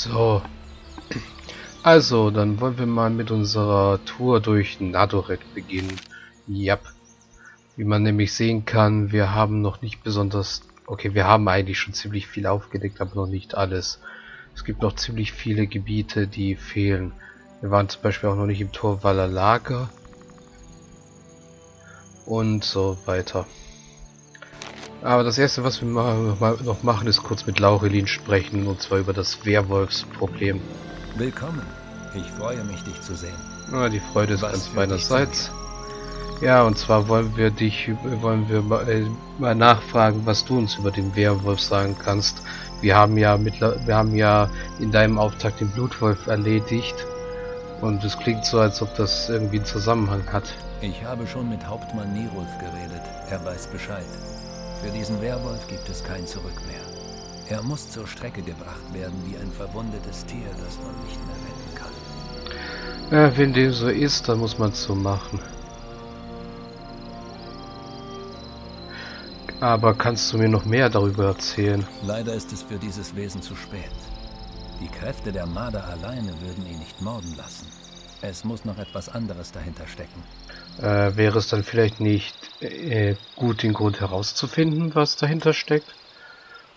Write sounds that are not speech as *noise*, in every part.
So. Also, dann wollen wir mal mit unserer Tour durch Nadoret beginnen. Jap. Wie man nämlich sehen kann, wir haben noch nicht besonders... Okay, wir haben eigentlich schon ziemlich viel aufgedeckt, aber noch nicht alles. Es gibt noch ziemlich viele Gebiete, die fehlen. Wir waren zum Beispiel auch noch nicht im Torwaller Lager. Und so weiter. Aber das erste, was wir noch machen, ist kurz mit Laurelin sprechen, und zwar über das Werwolfsproblem. Willkommen. Ich freue mich, dich zu sehen. Ja, die Freude ist was ganz meinerseits. Ja, und zwar wollen wir dich, wollen wir mal, äh, mal, nachfragen, was du uns über den Werwolf sagen kannst. Wir haben ja mittler, wir haben ja in deinem Auftrag den Blutwolf erledigt. Und es klingt so, als ob das irgendwie einen Zusammenhang hat. Ich habe schon mit Hauptmann Nirulf geredet. Er weiß Bescheid. Für diesen Werwolf gibt es kein Zurück mehr. Er muss zur Strecke gebracht werden wie ein verwundetes Tier, das man nicht mehr retten kann. Ja, wenn dem so ist, dann muss man es so machen. Aber kannst du mir noch mehr darüber erzählen? Leider ist es für dieses Wesen zu spät. Die Kräfte der Marder alleine würden ihn nicht morden lassen. Es muss noch etwas anderes dahinter stecken. Äh, wäre es dann vielleicht nicht äh, gut, den Grund herauszufinden, was dahinter steckt?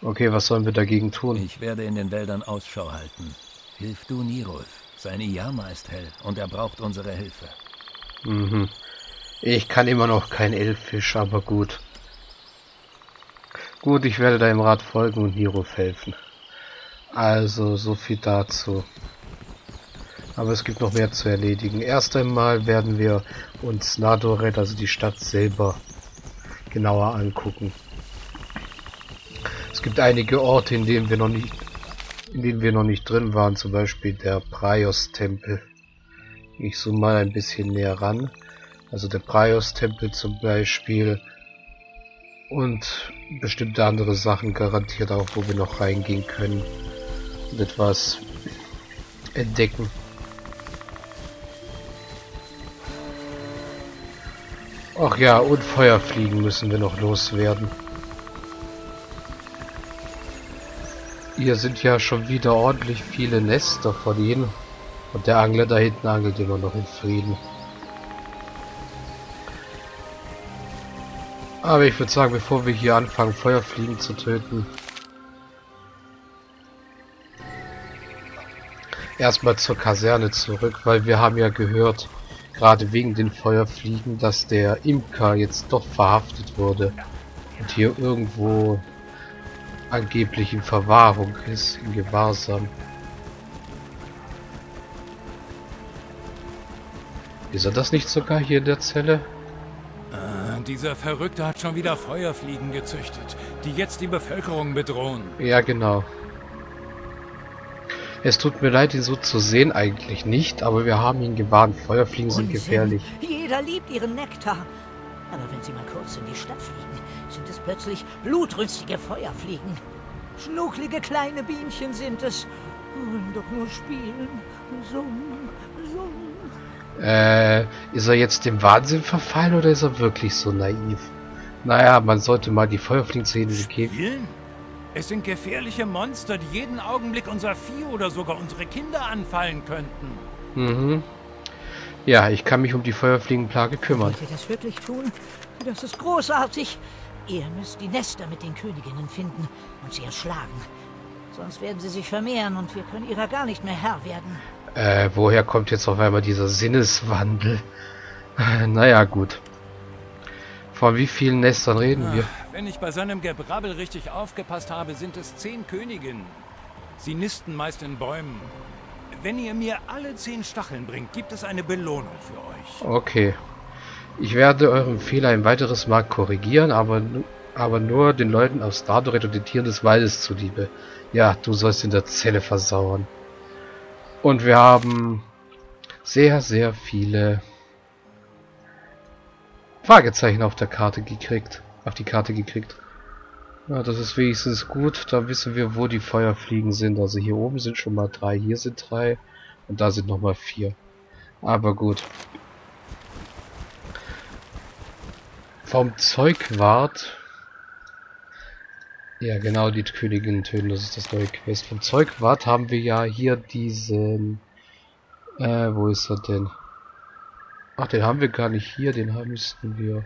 Okay, was sollen wir dagegen tun? Ich werde in den Wäldern Ausschau halten. Hilf du Nirulf. Sein Iyama ist hell und er braucht unsere Hilfe. Mhm. Ich kann immer noch kein Elfisch, aber gut. Gut, ich werde deinem Rat folgen und Nirulf helfen. Also, so viel dazu. Aber es gibt noch mehr zu erledigen. Erst einmal werden wir uns Nadoret, also die Stadt selber, genauer angucken. Es gibt einige Orte, in denen wir noch nicht, in denen wir noch nicht drin waren, zum Beispiel der Praios-Tempel. Ich zoome mal ein bisschen näher ran. Also der Praios-Tempel zum Beispiel und bestimmte andere Sachen garantiert auch, wo wir noch reingehen können und etwas entdecken. Ach ja, und Feuerfliegen müssen wir noch loswerden. Hier sind ja schon wieder ordentlich viele Nester von ihnen. Und der Angler da hinten angelt immer noch in Frieden. Aber ich würde sagen, bevor wir hier anfangen, Feuerfliegen zu töten, erstmal zur Kaserne zurück, weil wir haben ja gehört, gerade wegen den Feuerfliegen, dass der Imker jetzt doch verhaftet wurde und hier irgendwo angeblich in Verwahrung ist, in Gewahrsam. Ist er das nicht sogar hier in der Zelle? Ah, dieser Verrückte hat schon wieder Feuerfliegen gezüchtet, die jetzt die Bevölkerung bedrohen. Ja, genau. Es tut mir leid, ihn so zu sehen, eigentlich nicht, aber wir haben ihn gewarnt. Feuerfliegen sind Unsinn. gefährlich. Jeder liebt ihren Nektar. Aber wenn sie mal kurz in die Stadt fliegen, sind es plötzlich blutrünstige Feuerfliegen. Schnucklige kleine Bienchen sind es. Wollen doch nur spielen. Summen, summen. Äh, ist er jetzt dem Wahnsinn verfallen oder ist er wirklich so naiv? Naja, man sollte mal die Feuerfliegen zu jedem geben. Es sind gefährliche Monster, die jeden Augenblick unser Vieh oder sogar unsere Kinder anfallen könnten. Mhm. Ja, ich kann mich um die Feuerfliegenplage kümmern. Wollt ihr das wirklich tun? Das ist großartig. Ihr müsst die Nester mit den Königinnen finden und sie erschlagen. Sonst werden sie sich vermehren und wir können ihrer gar nicht mehr Herr werden. Äh, woher kommt jetzt auf einmal dieser Sinneswandel? *laughs* Naja, gut. Von wie vielen Nestern reden wir? Wenn ich bei seinem Gebrabbel richtig aufgepasst habe, sind es zehn Königinnen. Sie nisten meist in Bäumen. Wenn ihr mir alle zehn Stacheln bringt, gibt es eine Belohnung für euch. Okay. Ich werde euren Fehler ein weiteres Mal korrigieren, aber, aber nur den Leuten aus Dardoret und den Tieren des Waldes zuliebe. Ja, du sollst in der Zelle versauern. Und wir haben sehr, sehr viele Fragezeichen auf der Karte gekriegt. Auf die Karte gekriegt. Ja, das ist wenigstens gut. Da wissen wir, wo die Feuerfliegen sind. Also hier oben sind schon mal drei, hier sind drei und da sind nochmal vier. Aber gut. Vom Zeugwart Ja, genau, die Königin töten, das ist das neue Quest. Vom Zeugwart haben wir ja hier diesen... Äh, wo ist er denn? Ach, den haben wir gar nicht hier, den müssten wir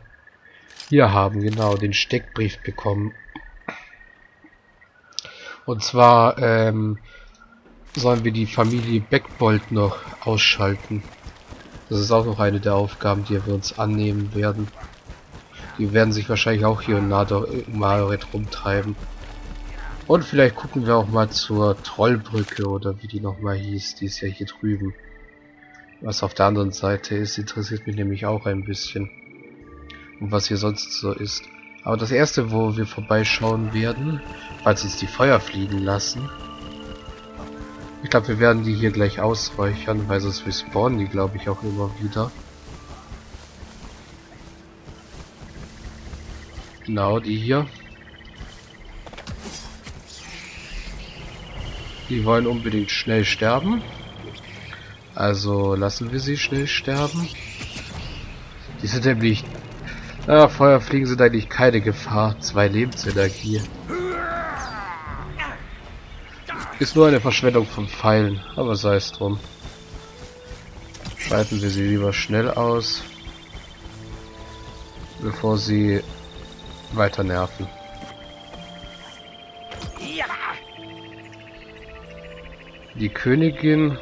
hier haben, genau, den Steckbrief bekommen. Und zwar, ähm, sollen wir die Familie Beckbold noch ausschalten. Das ist auch noch eine der Aufgaben, die wir uns annehmen werden. Die werden sich wahrscheinlich auch hier in Majoret rumtreiben. Und vielleicht gucken wir auch mal zur Trollbrücke oder wie die nochmal hieß. Die ist ja hier drüben. Was auf der anderen Seite ist, interessiert mich nämlich auch ein bisschen. Und was hier sonst so ist. Aber das erste, wo wir vorbeischauen werden, falls uns die Feuer fliegen lassen. Ich glaube, wir werden die hier gleich ausräuchern, weil sonst respawnen die, glaube ich, auch immer wieder. Genau, die hier. Die wollen unbedingt schnell sterben. Also lassen wir sie schnell sterben. Die sind nämlich... Ah, Feuerfliegen sind eigentlich keine Gefahr. Zwei Lebensenergie. Ist nur eine Verschwendung von Pfeilen, aber sei es drum. Schalten wir sie lieber schnell aus, bevor sie weiter nerven. Die Königin.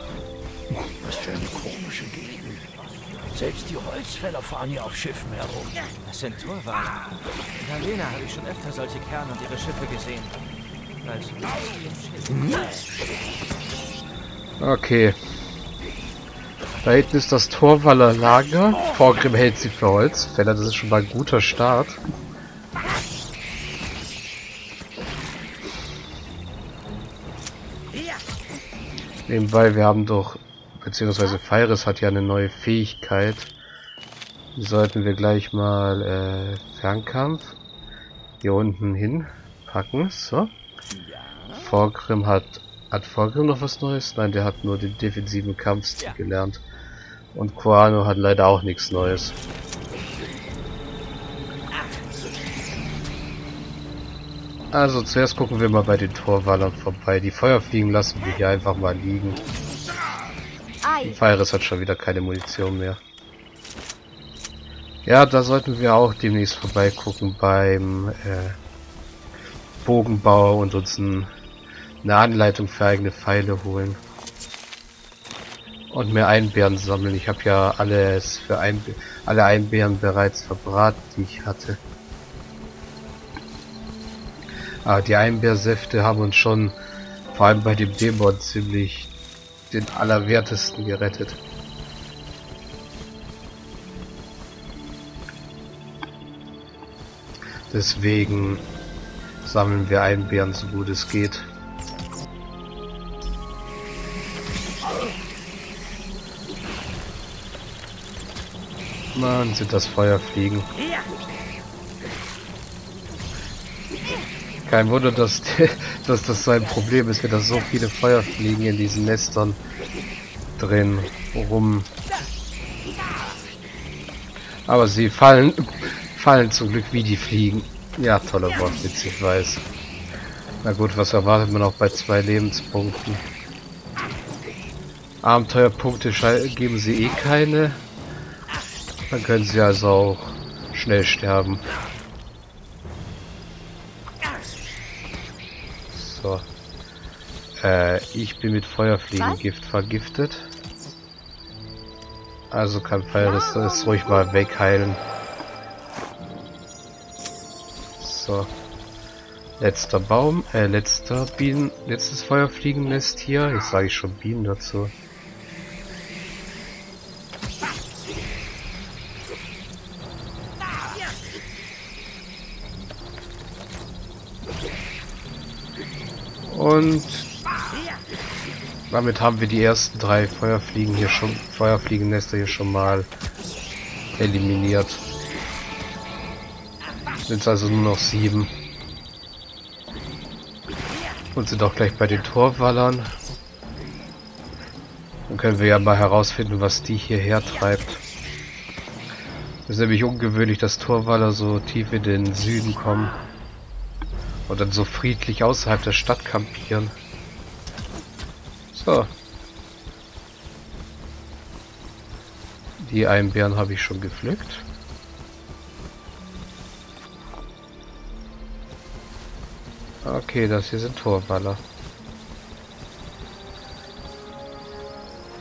Was für eine komische Gegend. Selbst die Holzfäller fahren hier auf Schiffen herum. Das sind Turwaler. In Arena habe ich schon öfter solche Kerne und ihre Schiffe gesehen. Okay. Da hinten ist das Torwaller Lager. Vorgrim hält sie für Holzfäller. Das ist schon mal ein guter Start. Nebenbei, wir haben doch, beziehungsweise Feiris hat ja eine neue Fähigkeit. Die sollten wir gleich mal äh, Fernkampf hier unten hinpacken. So. Vorgrim hat... Hat Vorgrim noch was Neues? Nein, der hat nur den defensiven Kampfstil gelernt. Und Koano hat leider auch nichts Neues. Also zuerst gucken wir mal bei den Torwallern vorbei. Die Feuerfliegen lassen wir hier einfach mal liegen. Feiris hat schon wieder keine Munition mehr. Ja, da sollten wir auch demnächst vorbeigucken beim äh, Bogenbau und uns ein, eine Anleitung für eigene Pfeile holen. Und mehr Einbeeren sammeln. Ich habe ja alles für Einbe alle Einbeeren bereits verbraten, die ich hatte. Aber die Einbeersäfte haben uns schon, vor allem bei dem Dämon, ziemlich den allerwertesten gerettet. Deswegen sammeln wir Einbeeren so gut es geht. Mann, sind das Feuerfliegen. Kein Wunder, dass, *laughs* dass das so ein Problem ist, wenn da so viele Feuerfliegen in diesen Nestern drin rum. Aber sie fallen, fallen zum Glück wie die Fliegen. Ja, toller Wortwitz, ich weiß. Na gut, was erwartet man auch bei zwei Lebenspunkten? Abenteuerpunkte geben sie eh keine. Dann können sie also auch schnell sterben. So. Äh, ich bin mit Feuerfliegengift vergiftet. Also kann Feiris das ruhig mal wegheilen. So. Letzter Baum, äh, letzter Bienen, letztes Feuerfliegennest hier. Jetzt sage ich schon Bienen dazu. Und damit haben wir die ersten drei Feuerfliegen hier schon, Feuerfliegennester hier schon mal eliminiert. Sind also nur noch sieben. Und sind auch gleich bei den Torwallern. Dann können wir ja mal herausfinden, was die hierher treibt. Es ist nämlich ungewöhnlich, dass Torwaller so tief in den Süden kommen. Und dann so friedlich außerhalb der Stadt kampieren. So. Die Einbeeren habe ich schon gepflückt. Okay, das hier sind Torwaller.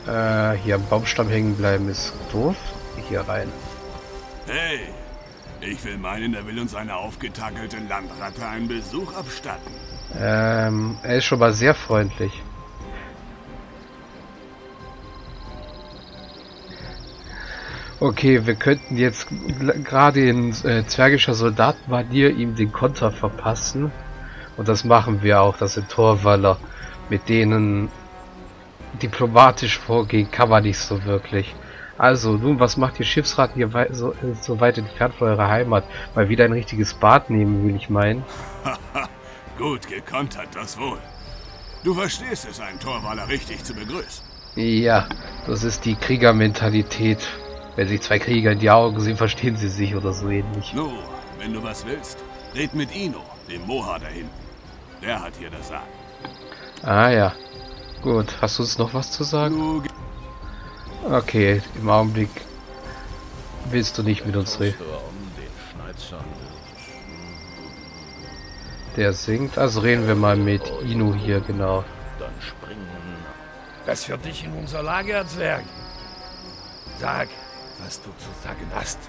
Äh, hier am Baumstamm hängen bleiben ist doof. Hier rein. Hey, ich will meinen, er will uns eine aufgetakelte Landratte einen Besuch abstatten. Ähm, er ist schon mal sehr freundlich. Okay, wir könnten jetzt gerade in äh, zwergischer Soldatenmanier ihm den Konter verpassen. Und das machen wir auch, das sind Torwaller. Mit denen diplomatisch vorgehen kann man nicht so wirklich. Also, nun, was macht Ihr Schiffsrat hier wei so, so, weit entfernt von eurer Heimat? Mal wieder ein richtiges Bad nehmen, will ich meinen. Gut gekontert, das wohl. Du verstehst es, einen Torwaller richtig zu begrüßen. Ja, das ist die Kriegermentalität. Wenn sich zwei Krieger in die Augen sehen, verstehen sie sich oder so ähnlich. Nu, wenn du was willst, red mit Ino, dem Moha da hinten. Der hat hier das Sagen. Ah ja. Gut, hast du uns noch was zu sagen? Okay, im Augenblick willst du nicht mit uns reden. Der singt, also reden wir mal mit Inu hier, genau. Dann springen. Was für dich in unser Lager, Zwerg? Sag, was du zu sagen hast.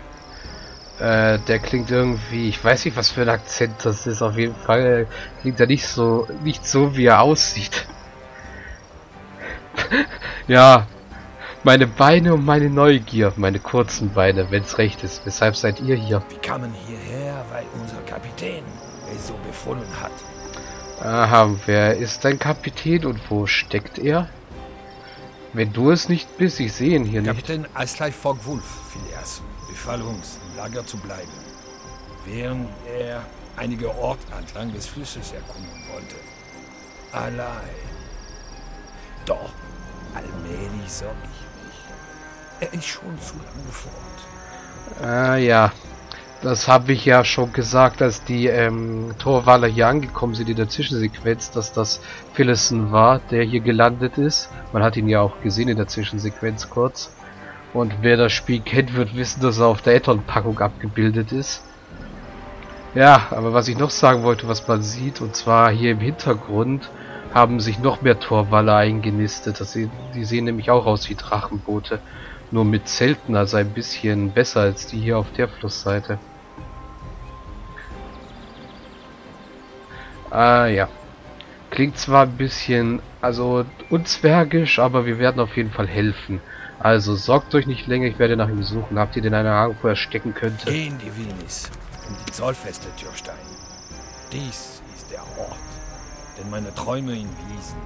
Äh, der klingt irgendwie, ich weiß nicht, was für ein Akzent das ist. Auf jeden Fall klingt er nicht so, nicht so, wie er aussieht. *laughs* ja, meine Beine und meine Neugier, meine kurzen Beine, wenn's recht ist. Weshalb seid ihr hier? Wir kamen hierher, weil unser Kapitän es so befohlen hat. Aha, wer ist dein Kapitän und wo steckt er? Wenn du es nicht bist, ich sehe ihn hier nicht. Kapitän Eisley Fogg Wolf, Phileas, befahl uns, im Lager zu bleiben, während er einige Orte entlang des Flusses erkunden wollte. Allein. Doch, allmählich sorge ich mich. Er ist schon zu lange fort. Ah ja, das habe ich ja schon gesagt, als die ähm, Torwaler hier angekommen sind in der Zwischensequenz, dass das Phillison war, der hier gelandet ist. Man hat ihn ja auch gesehen in der Zwischensequenz kurz. Und wer das Spiel kennt, wird wissen, dass er auf der Eton-Packung abgebildet ist. Ja, aber was ich noch sagen wollte, was man sieht, und zwar hier im Hintergrund haben sich noch mehr Torwaller eingenistet. Das, die sehen nämlich auch aus wie Drachenboote. Nur mit Zelten, also ein bisschen besser als die hier auf der Flussseite. Ah ja. Klingt zwar ein bisschen, also unzwergisch, aber wir werden auf jeden Fall helfen. Also sorgt euch nicht länger, ich werde nach ihm suchen. Habt ihr denn eine Ahnung, wo er stecken könnte? Gehen die Wilnis um die zollfeste Türstein. Dies ist der Ort, den meine Träume ihn wiesen.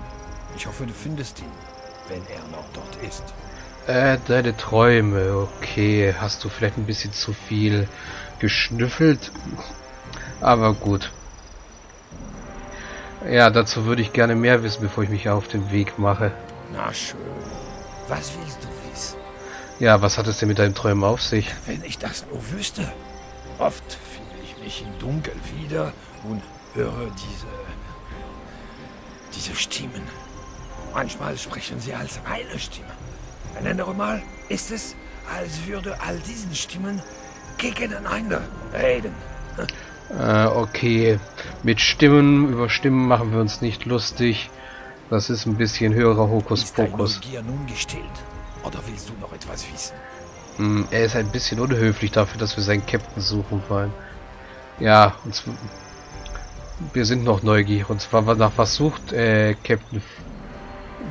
Ich hoffe, du findest ihn, wenn er noch dort ist. Äh, deine Träume, okay. Hast du vielleicht ein bisschen zu viel geschnüffelt? Aber gut. Ja, dazu würde ich gerne mehr wissen, bevor ich mich auf den Weg mache. Na schön. Was willst du wissen? Ja, was hat es denn mit deinen Träumen auf sich? Wenn ich das nur wüsste. Oft finde ich mich im Dunkel wieder und höre diese... diese Stimmen. Manchmal sprechen sie als meine Stimme. Ein anderes Mal ist es, als würde all diesen Stimmen gegeneinander reden. Äh, okay. Mit Stimmen, über Stimmen machen wir uns nicht lustig. Das ist ein bisschen höherer Hokuspokus. Ist nun gestillt? Oder willst du noch etwas wissen? Hm, er ist ein bisschen unhöflich dafür, dass wir seinen Captain suchen wollen. Ja, und zwar, wir sind noch neugierig. Und zwar, nach was sucht äh, Captain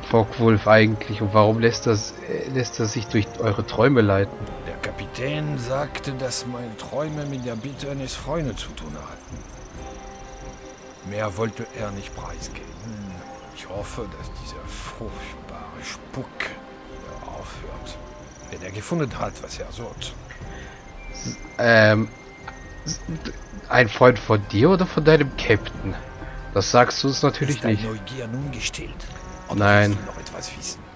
Fogwolf eigentlich und warum lässt, das, äh, lässt er sich durch eure Träume leiten? Der Kapitän sagte, dass meine Träume mit der Bitte eines Freundes zu tun hatten. Mehr wollte er nicht preisgeben. Ich hoffe, dass dieser furchtbare Spuck wieder aufhört, wenn er gefunden hat, was er sucht. Ähm, ein Freund von dir oder von deinem Captain? Das sagst du uns natürlich Ist nicht. Neugier nun gestillt? Nein. noch etwas wissen?